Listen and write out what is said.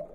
何?